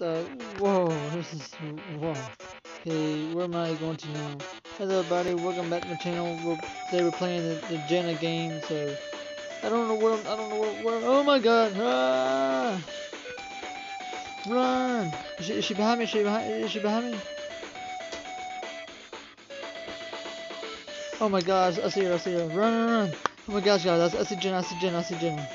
the? Whoa, this is whoa. Okay, where am I going to now? Hello everybody, welcome back to my channel. We're, today we're playing the, the Jenna game, so I don't know where I don't know where, where oh my god! Ah! Run! Is she, is she behind me? Is she behind, is she behind me? Oh my gosh, I see her, I see her. Run, run, run! Oh my gosh, guys, I see Jenna, I see Jenna, I see Jenna.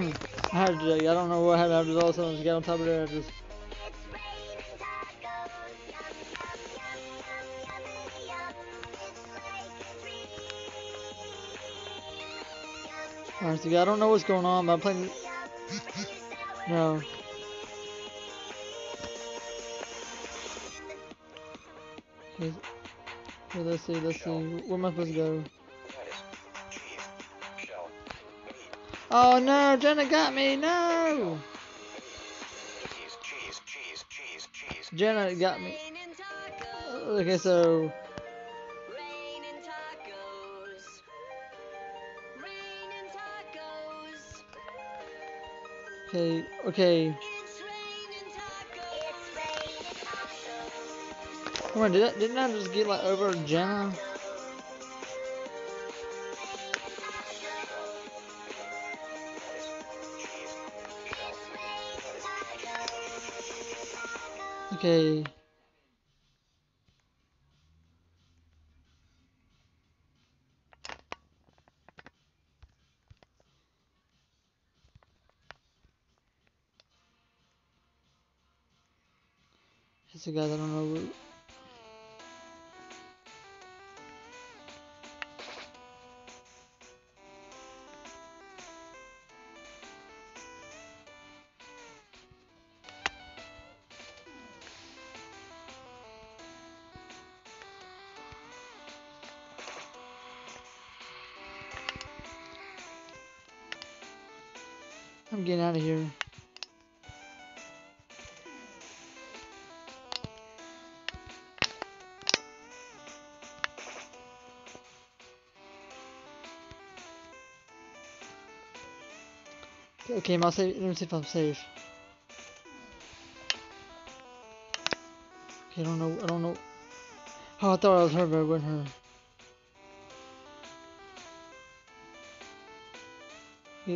I had to, I don't know what happened after all of a sudden I got on top of there, I just like yeah, I don't know what's going on, but I'm playing no. Let's see, let's see. Where am I supposed to go? Oh no, Jenna got me, no! Jenna got me. Okay, so okay, okay. Come on, did I, didn't I just get like over Jenna? Okay. So guys, I don't know I'm getting out of here. Okay, I'm safe. Let me see if I'm safe. Okay, I don't know. I don't know. Oh, I thought I was her, but I wasn't her.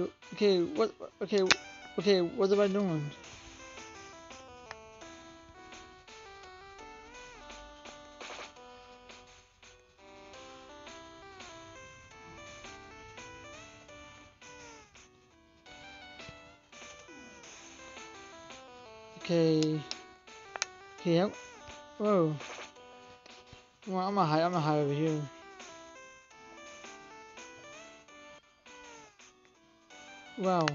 Okay, okay, what? Okay, okay, what am I doing? Okay. Okay, I'm, whoa. Well, I'm gonna hide, I'm gonna hide over here. Wow.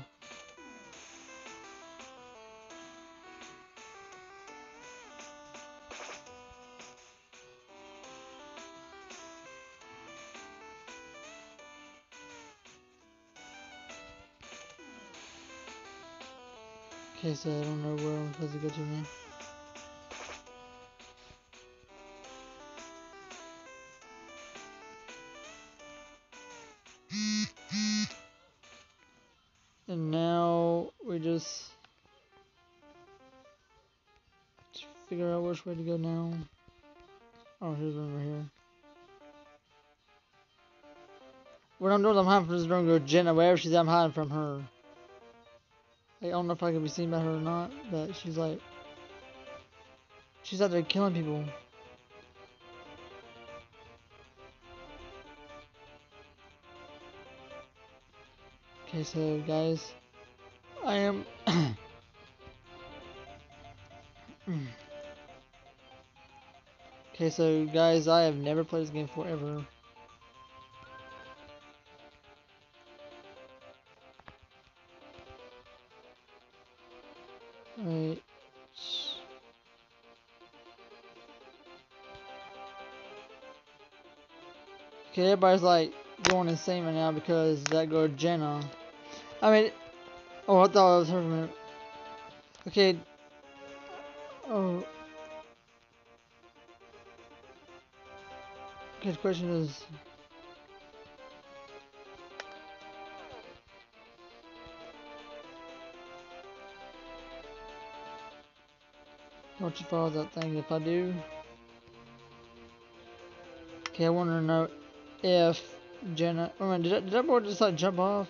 Okay, so I don't know where I'm supposed to go to now. Way to go now. Oh, here's one over here. What I'm doing, I'm hiding from this girl, Jenna. Wherever she's at, I'm hiding from her. Like, I don't know if I can be seen by her or not, but she's like, she's out there killing people. Okay, so guys, I am. Okay, so guys, I have never played this game forever. ever. Right. Okay, everybody's like going insane right now because that girl Jenna. I mean, oh, I thought it was her. Okay. Oh. Okay, the question is. Don't you follow that thing if I do? Okay, I want to know if Jenna. Oh man, did that, did that boy just like jump off?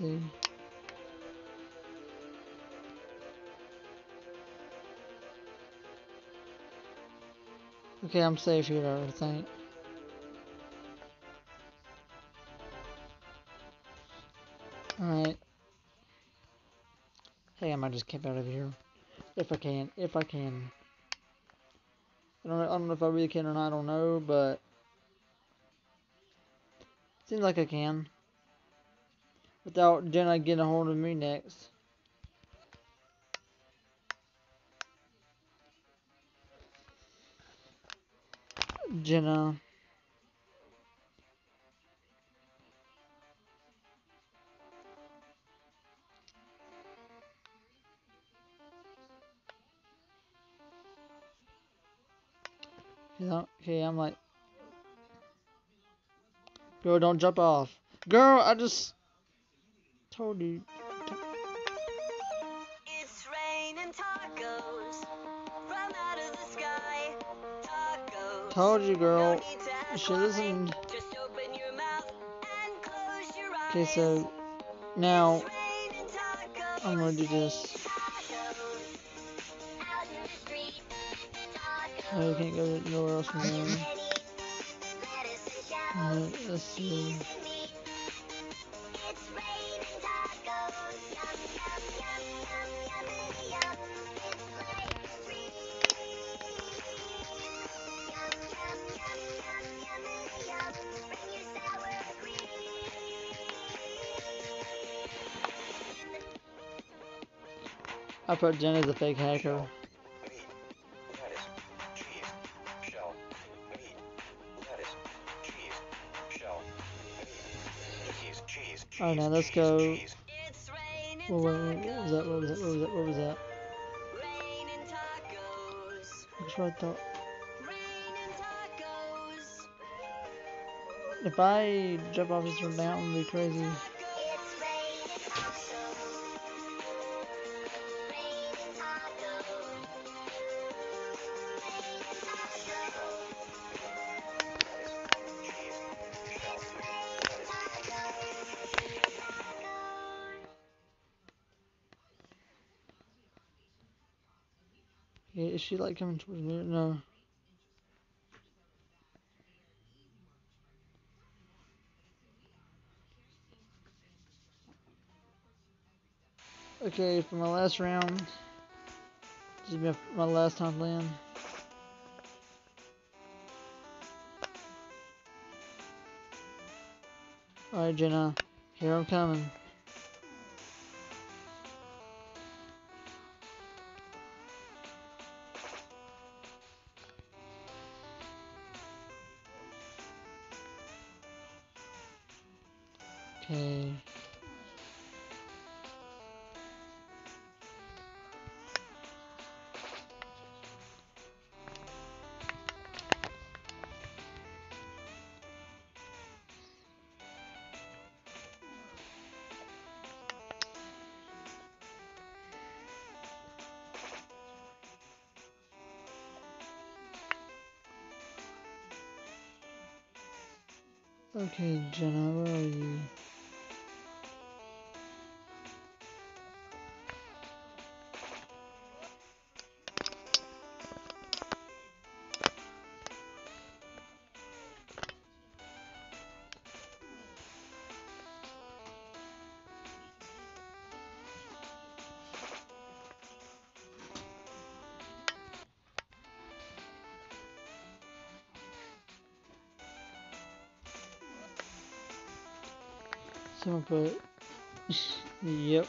See. Okay, I'm safe here, I think. Alright. Hey, I might just camp out of here. If I can. If I can. I don't, I don't know if I really can or not, I don't know, but... Seems like I can. Without Jenna getting a hold of me next. Jenna. Okay, I'm like, girl, don't jump off. Girl, I just told you. It's raining tacos from out of the sky. Tacos. Told you, No girl. need to You ask should why. listen. Just open your mouth and close your eyes. Okay, so now. I'm gonna do this. Tacos. Out in the street. Oh, can't go nowhere else from there. Lettuce and shallots. Alright, let's see. I put Jen as a fake hacker. cheese, Alright, now let's go. what was that? What was that? What was that? What was that? That's what I thought. If I jump off this mountain, it'd be crazy. She like coming towards me? No. Okay, for my last round, this is my- last time playing. Alright, Jenna, here I'm coming. Okay. Okay, Jenna, where are you? simple. yep.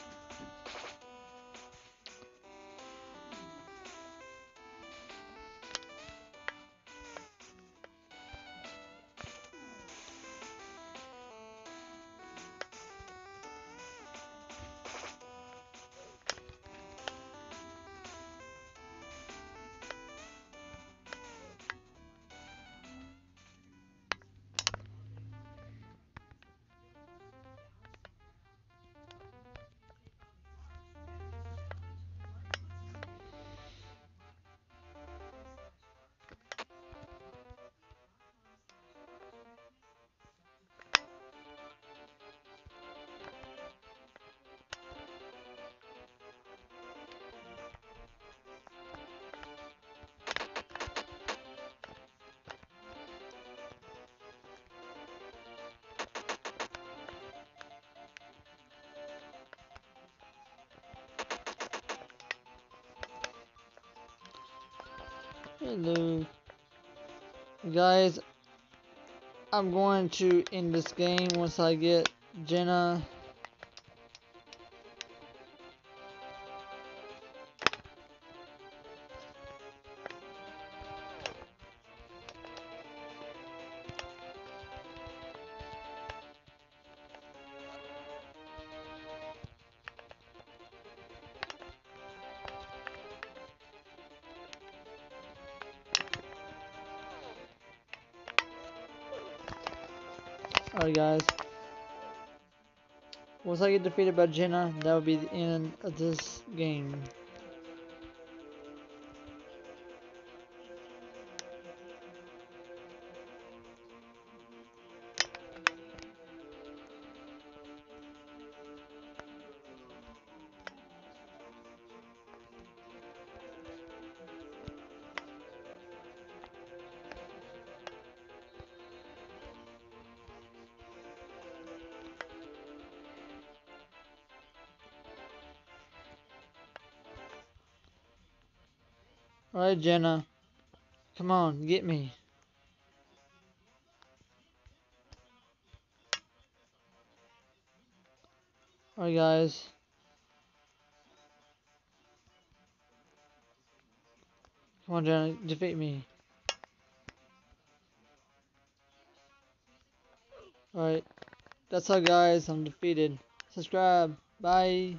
Hello. Guys, I'm going to end this game once I get Jenna. Alright guys. Once I get defeated by Jenna, that will be the end of this game. Alright, Jenna. Come on, get me. Alright, guys. Come on, Jenna, defeat me. Alright. That's all, guys. I'm defeated. Subscribe. Bye.